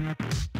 Thank you.